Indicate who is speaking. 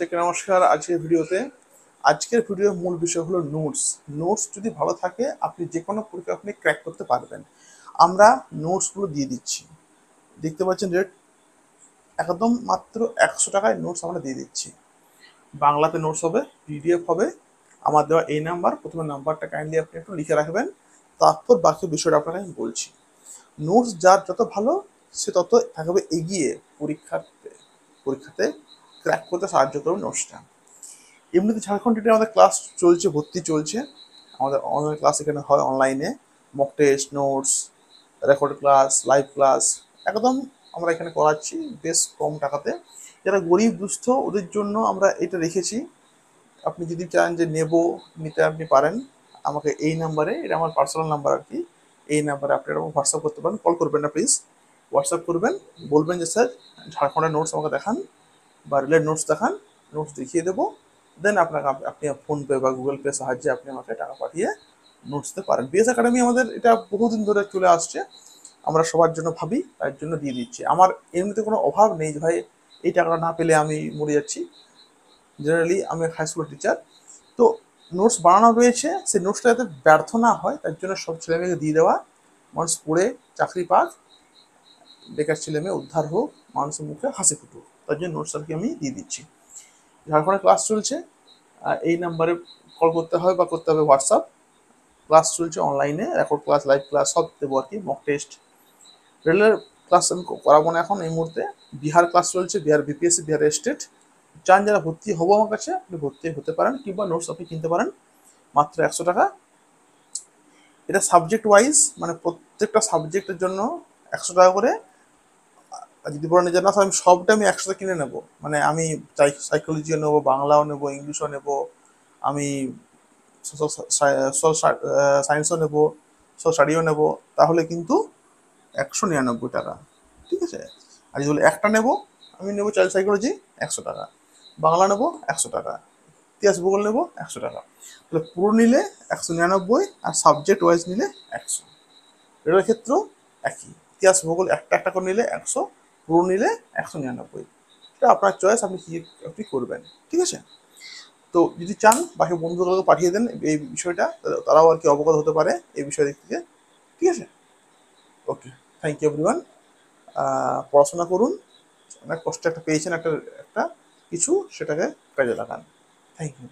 Speaker 1: প্রত্যেকে নমস্কার আজকের ভিডিওতে। আজকের ভিডিওর মূল বিষয় হলো নোটস। নোটস যদি ভালো থাকে, আপনি যে কোনো পরীক্ষা আপনি ক্র্যাক করতে পারবেন। আমরা নোটসগুলো দিয়ে দিচ্ছি। দেখতে পাচ্ছেন রেট একদম মাত্র একশো টাকায় নোটস আমরা দিয়ে দিচ্ছি। বাংলাতে নোটস হবে, পিডিএফ হবে। আমার দেওয়া এই নাম্বার, প্রথমে নাম্বারটা কাইন্ডলি আপনি একটু লিখে রাখবেন। তারপর বাকি বিষয়টা আপনাকে আমি বলছি। নোটস যার যত ভালো, সে তত থাকবে এগিয়ে পরীক্ষাতে পরীক্ষাতে ক্র্যাক করতে সাহায্য করবে নোটসটা। এমনিতে ঝাড়খণ্ড টেটে আমাদের ক্লাস চলছে, ভর্তি চলছে। আমাদের অনলাইন ক্লাস এখানে হয় অনলাইনে mock test notes record class live class একদম আমরা এখানে করাচ্ছি বেশ কম টাকাতে। যারা গরিব, দুস্থ, ওদের জন্য আমরা এটা রেখেছি। আপনি যদি চান যে নেব, নিতে আপনি পারেন। আমাকে এই নাম্বারে এটা আমার পার্সোনাল নাম্বার আর কি। এই নাম্বারে আপনি এরকম হোয়াটসঅ্যাপ করতে পারেন। কল করবেন না প্লিজ হোয়াটসঅ্যাপ করবেন, বলবেন যে, স্যার, ঝাড়খণ্ডের নোটস আমাকে দেখান। বা রেলের নোটস দেখান নোটস দেখিয়ে দেবো। দেন আপনাকে আপনি ফোনপে বা গুগল পে সাহায্যে আপনি আমাকে টাকা পাঠিয়ে নোটস দিতে পারেন। বিএস একাডেমি আমাদের এটা বহুদিন ধরে চলে আসছে। আমরা সবার জন্য ভাবি, তার জন্য দিয়ে দিচ্ছি। আমার এমনিতে কোনো অভাব নেই যে ভাই, এই টাকাটা না পেলে আমি মরে যাচ্ছি। জেনারেলি আমি হাই স্কুল টিচার তো নোটস বানানো রয়েছে সেই নোটসটা যাতে ব্যর্থ না হয়, তার জন্য সব ছেলেমেয়েকে দিয়ে দেওয়া। মানুষ পড়ে, চাকরি পাক। বেকার ছেলে মেয়ে উদ্ধার হোক, মানুষের মুখে হাসি ফুটুক। তার জন্য নোটস আর কি আমি দিয়ে দিচ্ছি। ঝাড়খণ্ডে ক্লাস চলছে এই নাম্বারে কল করতে হবে বা করতে হবে হোয়াটসঅ্যাপ। ক্লাস চলছে অনলাইনে, রেকর্ড ক্লাস, লাইভ ক্লাস, সব দেবো আর কি মক টেস্ট রেলের ক্লাস আমি করাবো না এখন এই মুহূর্তে। বিহার ক্লাস চলছে, বিহার বিপিএসসি বিহার স্টেট। চান যারা ভর্তি হব আমার কাছে, আপনি ভর্তি হতে পারেন কিংবা নোটস আপনি কিনতে পারেন, মাত্র একশো টাকা। এটা সাবজেক্ট ওয়াইজ মানে প্রত্যেকটা সাবজেক্টের জন্য একশো টাকা করে। আর যদি বলেন যে, না আমি সবটা আমি একসাথে কিনে নেব। মানে আমি সাইকোলজিও নেব, বাংলাও নেব ইংলিশও নেব, আমি সায়েন্সও নেব সোশ্যাল স্টাডিও নেব, তাহলে কিন্তু একশো নিরানব্বই টাকা। ঠিক আছে? আর যদি একটা নেব, আমি নেব চাইল্ড সাইকোলজি একশো টাকা, বাংলা নেব একশো টাকা, ইতিহাস, ভূগোল নেব একশো টাকা। তাহলে পুরো নিলে একশো নিরানব্বই আর সাবজেক্ট ওয়াইজ নিলে একশো। রেলের ক্ষেত্রেও একই। ইতিহাস, ভূগোল একটা একটা করে নিলে একশো পুরো নিলে একশো নিরানব্বই। এটা আপনার চয়েস আপনি কি, আপনি করবেন, ঠিক আছে? তো যদি চান, বাকি বন্ধুগুলোকে পাঠিয়ে দেন এই বিষয়টা তারাও আর কি অবগত হতে পারে এই বিষয় দিক থেকে, ঠিক আছে? ওকে থ্যাংক ইউ এভরিওয়ান পড়াশোনা করুন, অনেক কষ্ট একটা পেয়েছেন একটা একটা কিছু, সেটাকে কাজে লাগান। Thank you